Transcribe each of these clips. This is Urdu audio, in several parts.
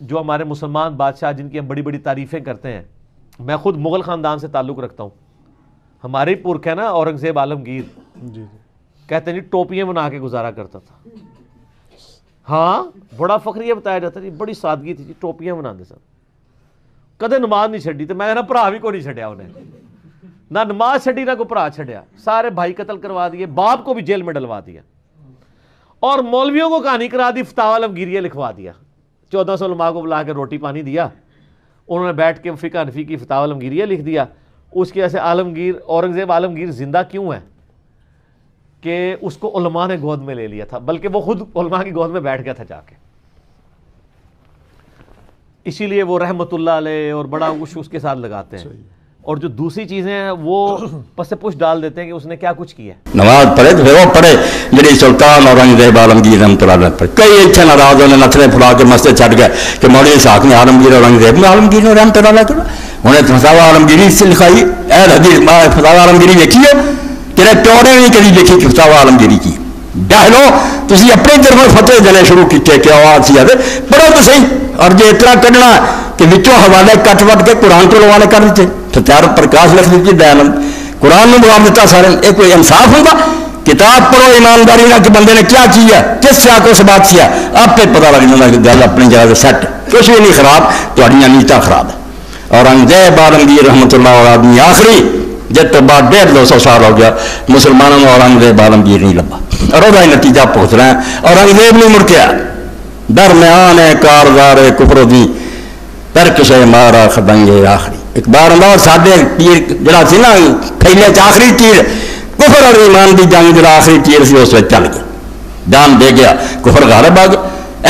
جو ہمارے مسلمان بادشاہ جن کی ہم بڑی بڑی تعریفیں کرتے ہیں میں خود مغل خاندان سے تعلق رکھتا ہوں۔ ہمارے پورک ہے نا اورنگزیب عالمگیر جی جی۔ کہتے ہیں جی ٹوپیاں بنا کے گزارا کرتا تھا۔ ہاں بڑا فخر یہ بتایا جاتا جی بڑی سادگی تھی جی ٹوپیاں بنا دے سر کدے نماز نہیں چھڈی تو میں نا برا بھی کو نہیں چھڈیا انہیں۔ نہ نماز چھڈی نہ کو برا چھڈیا۔ سارے بھائی قتل کروا دیے باپ کو بھی جیل میں ڈلوا دیا۔ اور مولویوں کو کہانی کرا دی فتح عالمگیریہ لکھوا دیا۔ چودہ سو علماء کو بلا کے روٹی پانی دیا۔ انہوں نے بیٹھ کے فقہ نفی کی فتح عالمگیریہ لکھ دیا۔ اس کی ایسے عالمگیر، اورنگزیب عالمگیر زندہ کیوں ہے کہ اس کو علماء نے گود میں لے لیا تھا، بلکہ وہ خود علماء کی گود میں بیٹھ گیا تھا جا کے۔ اسی لیے وہ رحمت اللہ علیہ اور بڑا کچھ اس کے ساتھ لگاتے ہیں۔ اور جو دوسری چیزیں ہیں وہ پس پش ڈال دیتے ہیں کہ اس نے کیا کچھ کیا ہے۔ نماز پڑھے تو پھر وہ پڑھے۔ جی سلطان اورنگزیب عالمگیر رحمت اللہ علیہ پڑھے کئی اتنے ناراض ہونے نتھرے پھلا کے مسجد چھٹ گئے کہ مولوی صاحب نے عالمگیر اورنگزیب نے عالمگیر نے رحمت اللہ علیہ۔ کرا انہیں فتح عالمگیری سے لکھائی اے حدیث فتح عالمگیری دیکھی ہے۔ تیرے پیو نے نہیں کبھی دیکھی کہ فتح عالمگیری کی۔ جاہلو تسی اپنے طرف فتح دینے شروع کیتے کہ آواز سی آدھے پڑھو تو صحیح اور جے اتنا کڈنا کہ وچوں حوالے کٹ وٹ کے قرآن کو حوالے کر دیتے۔ ستیار پرکاش لکھ دیتی دیانند قرآن نے بغام دیتا سارے یہ کوئی انصاف ہوگا؟ کتاب پڑھو، ایمانداری نہ کہ بندے نے کیا کیا، کس سے آ اس بات کیا؟ آپ پہ پتہ لگ جاتا کہ گل اپنی جگہ سے سیٹ۔ کچھ بھی نہیں خراب تھوڑیاں نیتاں خراب۔ ہے اورنگزیب عالمگیر رحمت اللہ اور آدمی آخری جب تو بعد ڈیڑھ دو سو سال ہو گیا، مسلمانوں میں اورنگزیب عالمگیر نہیں لبا۔ اور وہ نتیجہ پہنچ رہے ہیں۔ اورنگزیب نہیں مڑ کے درمیان کارزار کفر دی ترکش مارا خدنگے آخری۔ ایک بار اندر سادے تیر جڑا سی نا پھیلے چ آخری تیر، کفر اور ایمان دی جنگ جڑا آخری تیر سی، اس چل گیا۔ جان دے گیا، کفر غالب آ گیا۔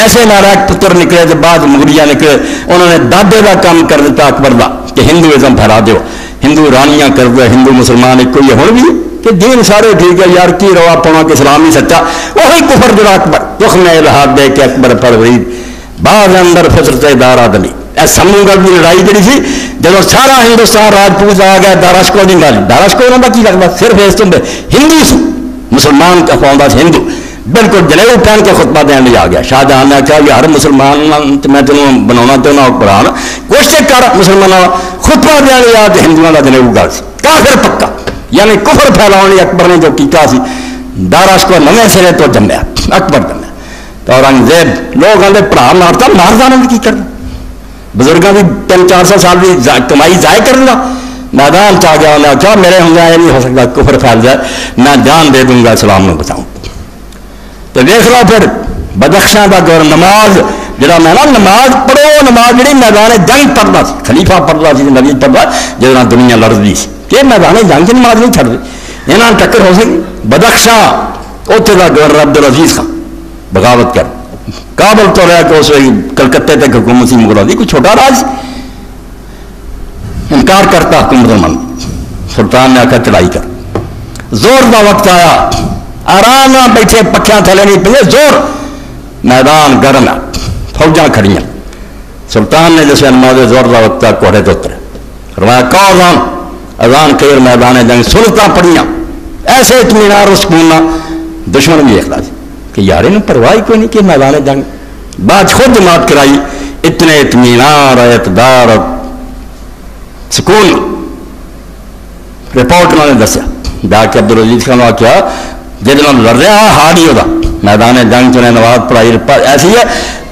ایسے ناراک پتر نکلے تو بعد مغریہ نکلے، انہوں نے دادے کا کام کر دیتا اکبر دا، کہ ہندوازم پھیلا دیو۔ ہندو رانیاں کر دو ہندو مسلمان ایک کوئی ہوں بھی کہ دین سارے ٹھیک ہے، یار کی روا پونا کہ اسلام ہی سچا۔ وہی کفر جڑا اکبر، دکھ میں الہاد دے کے اکبر پر ورید بعض اندر فطرت دارا دلی۔ اے سمو کی لڑائی جڑی سی جب سارا ہندوستان راجپوت آ گیا داراشکو کی گل داراشکو انہوں کا کی لگتا صرف اس تم ہندو سی مسلمان کا پاؤں ہندو بالکل جنیو پہن کے خطبہ دین لے آ گیا شاہ جہاں نے کہا یار مسلمان میں تینوں بنا چاہنا قرآن کوشش کر مسلمان خطبہ دین لے آ کے ہندوؤں کا جنیو گل سی کافر پکا یعنی کفر پھیلاؤ اکبر نے جو کیتا سی داراش کو نویں سرے تو جمیا اکبر جمیا تو اورنگزیب لوگ آدھے برا مارتا مار جانا کی کرنا بزرگوں کی تین چار سو سال کی کمائی ضائع کرنا میدان چاہ گیا انہیں کیا میرے ہوں یہ نہیں ہو سکتا۔ کفر پھیل جائے میں جان دے دوں گا اسلام میں بتاؤں۔ تو دیکھ لو پھر، بدخشاں کا گور نماز، جڑا میں نا نماز پڑھو، نماز جڑی میدان جنگ پڑھتا سی۔ خلیفہ پڑھتا سی، نبی پڑھتا جہاں دنیا لڑتی سی۔ کہ میدان جنگ کی نماز نہیں چھڑتے یہاں ٹکر ہو سکی بدخشاں اتنے کا گورنر عبد العزیز خان۔ بغاوت کر۔ کابل تو رہا کہ اس کلکتے تک حکومت سی مغرا کوئی چھوٹا راج؟ انکار کرتا حکومت من سلطان نے آخر چڑھائی کر۔ زور کا وقت آیا۔ آرام نہ بیٹھے پکھیاں تھلے نہیں پہ زور۔ میدان گرم فوجاں کھڑیاں سلطان نے جیسے نماز زور کا وقت ہے کوڑے تو اترے۔ فرمایا کہ اذان؟ اذان خیر میدان جنگ، سلطاں پڑیاں ایسے اطمینان اور سکون دشمن بھی دیکھتا کہ یار انہیں پرواہ کوئی نہیں کہ میدان جنگ بعد خود جماعت کرائی، اتنے اطمینان اور اعتدار اور سکون۔ رپورٹ انہوں نے دسیا۔ جا کے عبد العزیز خان کیا؟ جب لڑ رہا ہار ہی ہوتا۔ میدان جنگ چنے نماز پڑھائی ایسی ہے،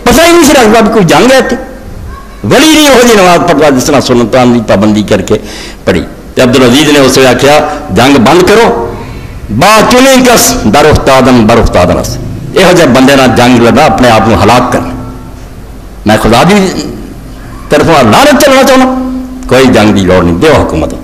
پتہ ہی نہیں سی رکھتا بھی کوئی جنگ ہے ولی نہیں ہو جی نماز پڑھتا جس طرح سنتان کی پابندی کر کے پڑھی۔ عبد العزیز نے اس سے آخیا جنگ بند کرو۔ با چنی کس، در افتادن، بر افتادن اس۔ یہ جہ بندے نہ جنگ لڑنا، اپنے آپ کو ہلاک کرنا۔ میں خدا بھی طرف لانت چلنا چاہنا، کوئی جنگ کی لوڑ نہیں۔ دیو حکومت